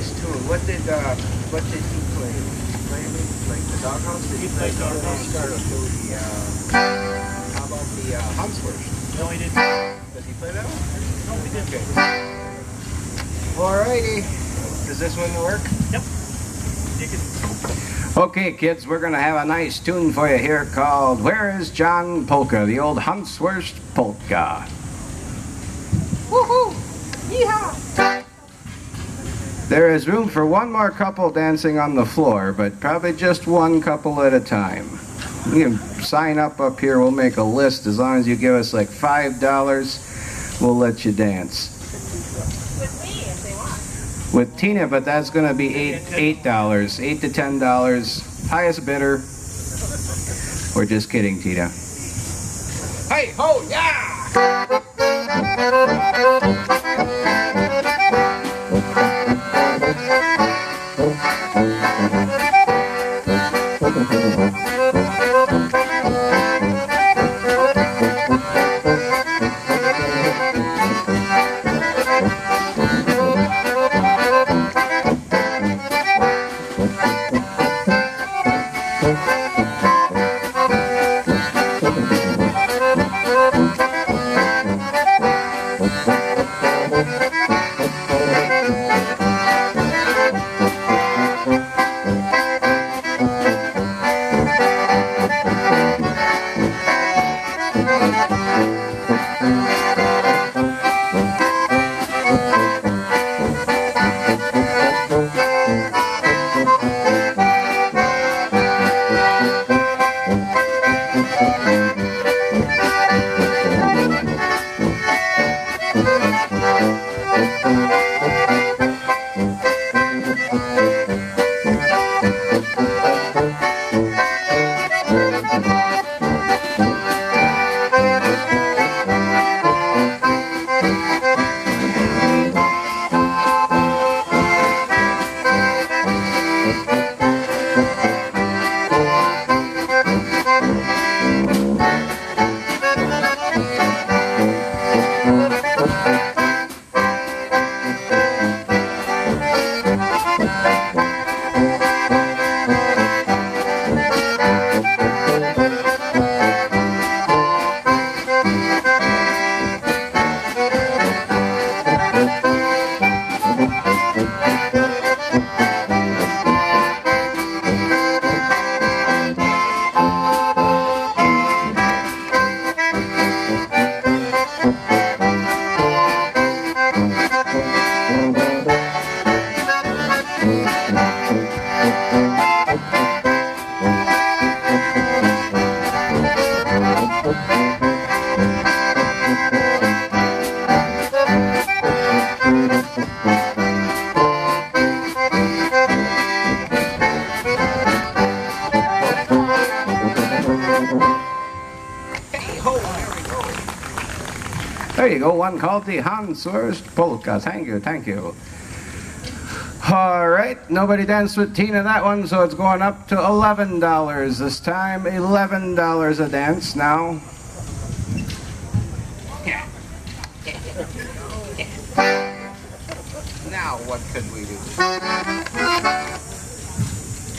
nice tune. What did uh, what did he play? Did he play any, like the Doghouse? Did he, He play played Doghouse. Doghouse? Or the, uh, how about the uh, Hanswurst? No, he didn't. Does he play that one? No, he didn't. Okay. Alrighty. Does this one work? Yep. You can. Okay, kids, we're going to have a nice tune for you here called Where is John Polka? The old Hanswurst Polka. Woohoo! Yeehaw! There is room for one more couple dancing on the floor, but probably just one couple at a time. You can sign up up here. We'll make a list. As long as you give us like $5, we'll let you dance. With me if they want. With Tina, but that's going to be eight eight dollars, eight to ten dollars. Highest bidder. We're just kidding, Tina. Hey ho, yeah! Thank. One called the Hanswurst Polka. Thank you, thank you. All right, nobody danced with Tina that one, so it's going up to $11 this time. $11 a dance now. Now what could we do?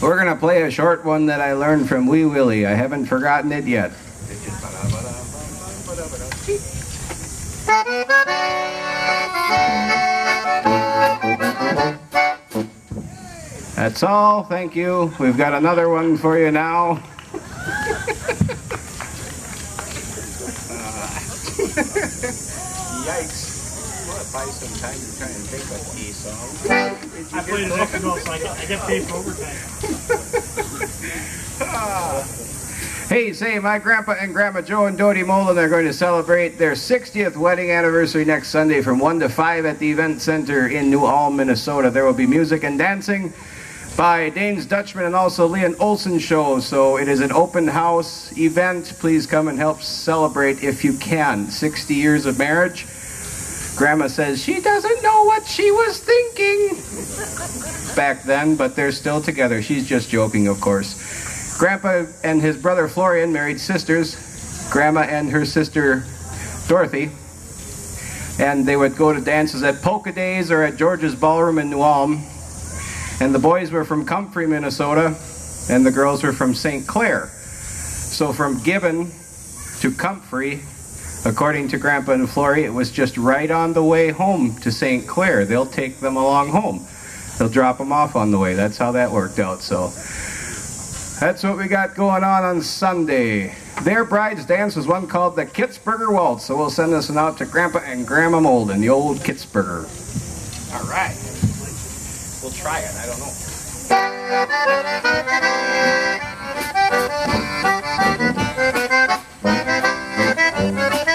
We're going to play a short one that I learned from Wee Willie. I haven't forgotten it yet. That's all. Thank you. We've got another one for you now. Uh, yikes. Well, buy some time to try and of a song. I played extra goal, so I get, I get paid for overtime. Hey, say, my grandpa and grandma Joe and Dodie Mullen are going to celebrate their 60th wedding anniversary next Sunday from 1 to 5 at the Event Center in New Ulm, Minnesota. There will be music and dancing by Dain's Dutchman and also Leon Olson Show. So it is an open house event. Please come and help celebrate if you can. 60 years of marriage. Grandma says she doesn't know what she was thinking back then, but they're still together. She's just joking, of course. Grandpa and his brother Florian married sisters, Grandma and her sister Dorothy. And they would go to dances at Polka Days or at George's Ballroom in New Ulm. And the boys were from Comfrey, Minnesota, and the girls were from St. Clair. So from Gibbon to Comfrey, according to Grandpa and Flory, it was just right on the way home to St. Clair. They'll take them along home. They'll drop them off on the way. That's how that worked out. So that's what we got going on on Sunday. Their bride's dance was one called the Kitzberger Waltz. So we'll send this one out to Grandpa and Grandma Moldan, the old Kitzberger. All right. We'll try it. I don't know.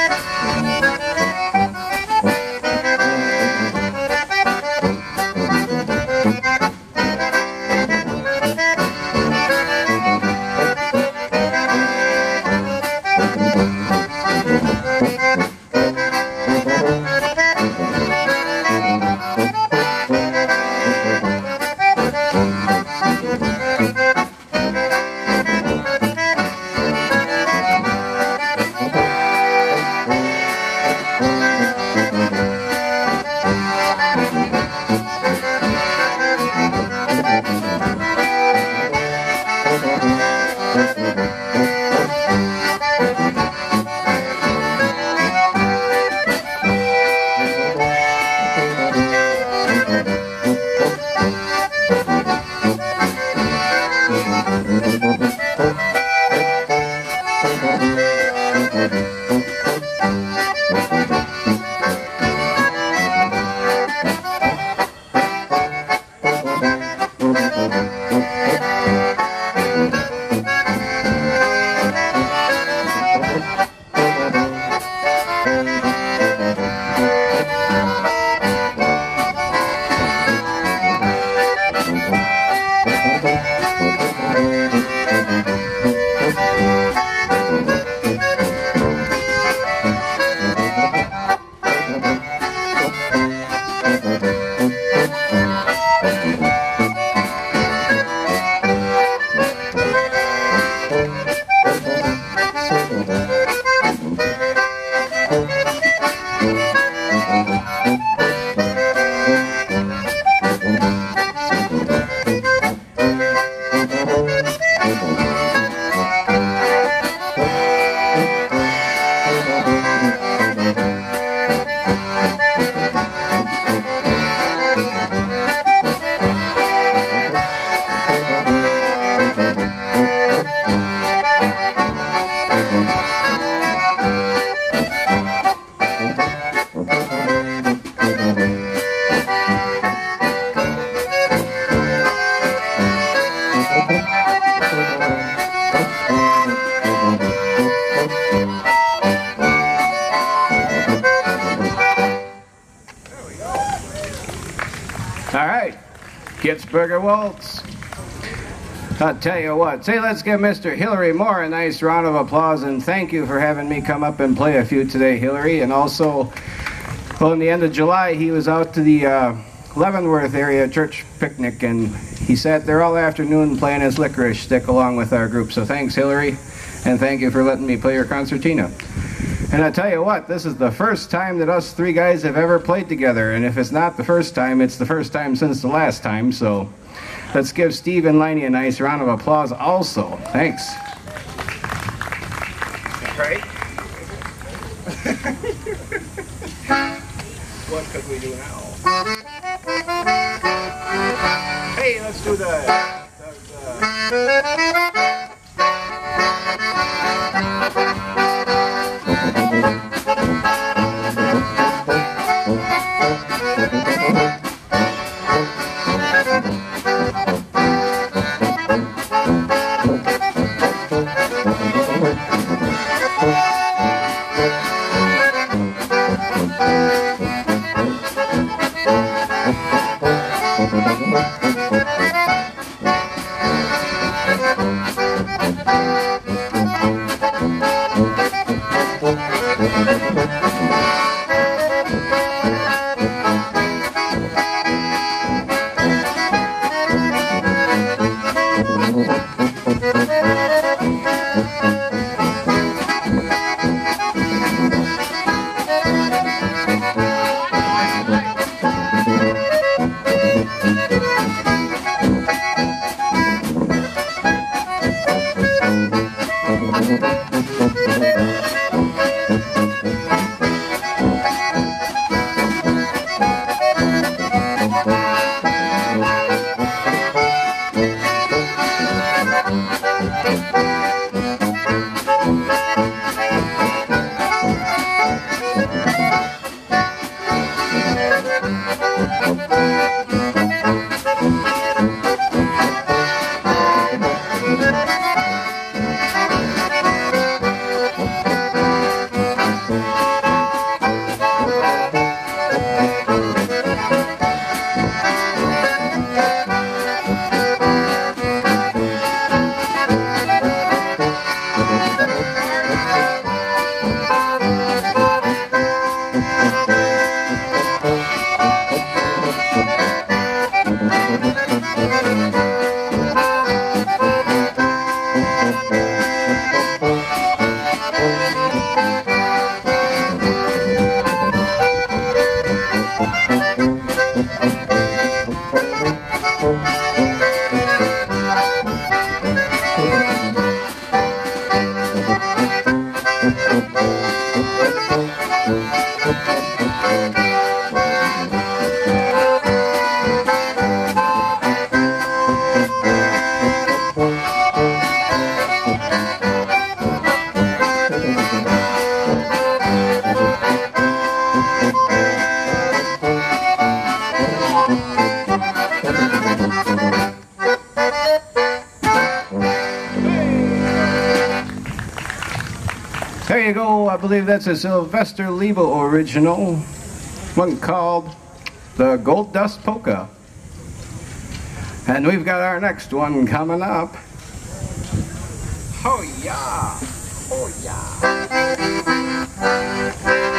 All right. Kitzberger Waltz. I'll tell you what. Say, let's give Mr. Hillary Moore a nice round of applause and thank you for having me come up and play a few today, Hillary. And also, well, in the end of July, he was out to the uh, Leavenworth area church picnic and he sat there all afternoon playing his licorice stick along with our group. So thanks, Hillary, and thank you for letting me play your concertina. And I tell you what, this is the first time that us three guys have ever played together. And if it's not the first time, it's the first time since the last time. So let's give Steve and Linnie a nice round of applause also. Thanks. Right? what could we do now? Hey, let's do the. the- There that's a Sylvester Lebo original. One called the Gold Dust Polka. And we've got our next one coming up. Oh, yeah. Oh, yeah.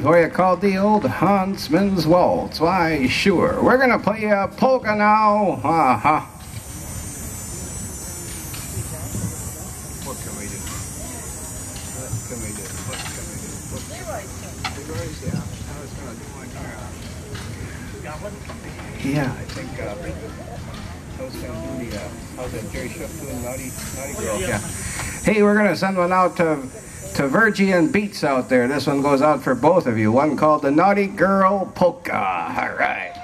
There you for you called the old Huntsman's Waltz. Why, sure. We're gonna play a polka now. Uh huh. What can we do? What can we do? What can we do? What can Leroy's, yeah. I was gonna do one here. Got one? Yeah, I think uh, Hey, we're gonna send one out to to Virgie and Beats out there. This one goes out for both of you. One called the Naughty Girl Polka. All right.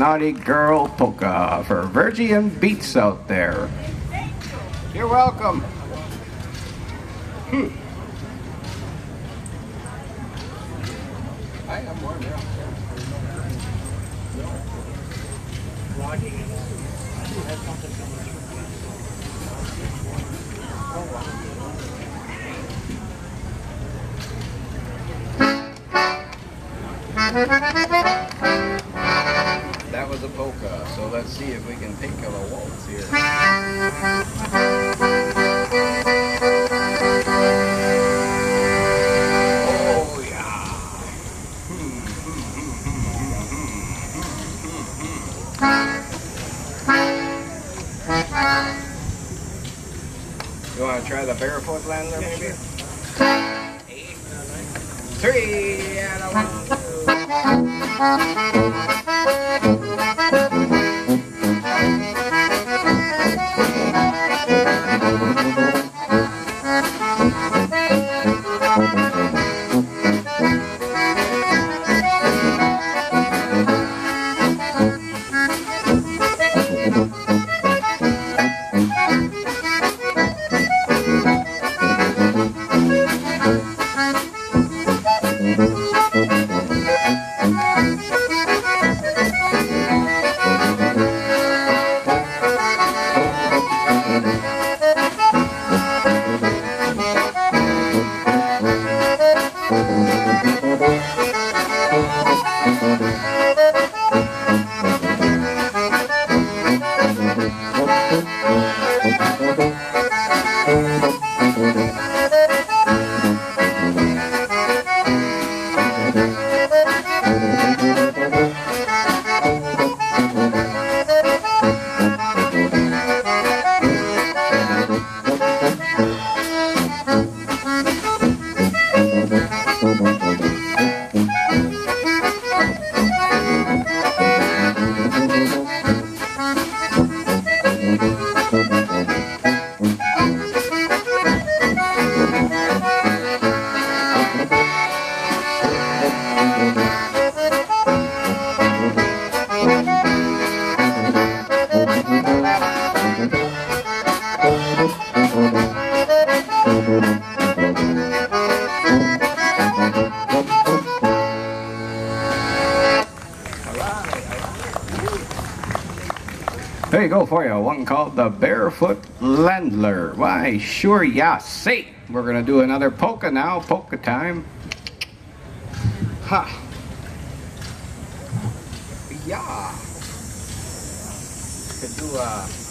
Naughty Girl Polka for Virgin Beats out there. You're welcome. Hmm. See if we can think of a waltz here. Oh, yeah. You want to try the barefoot Landler, maybe? Eight, three, and a one, two. go for you. One called the Barefoot Landler. Why, sure, yeah, see. We're gonna do another polka now. Polka time. Ha. Yeah. Could do a.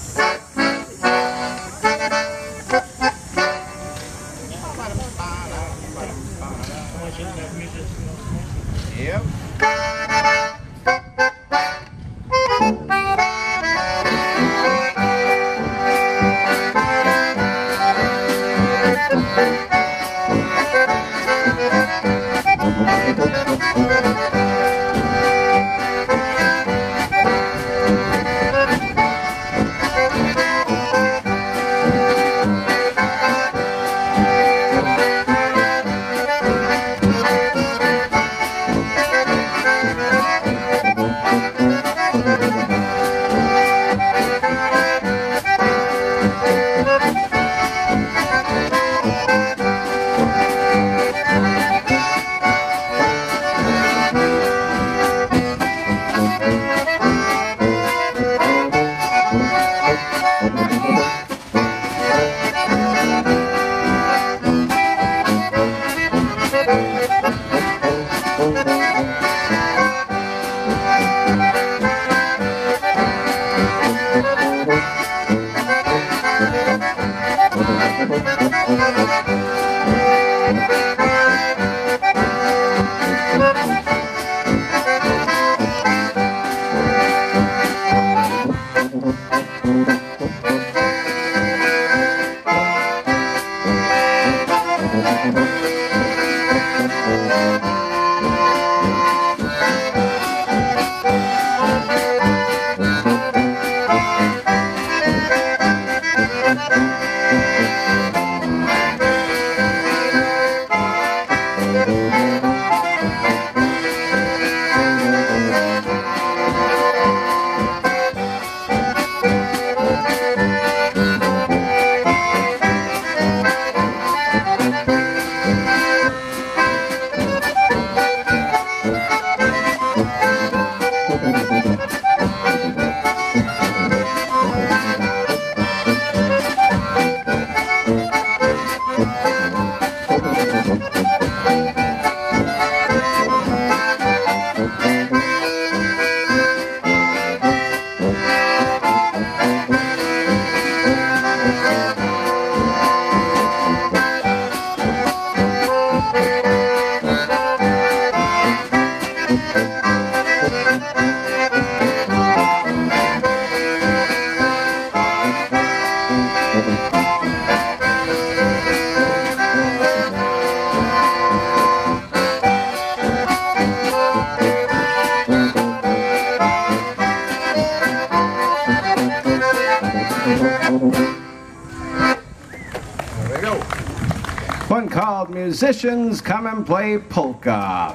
Musicians Come and Play Polka.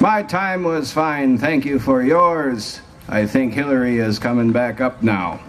My time was fine, thank you for yours. I think Hillary is coming back up now. No?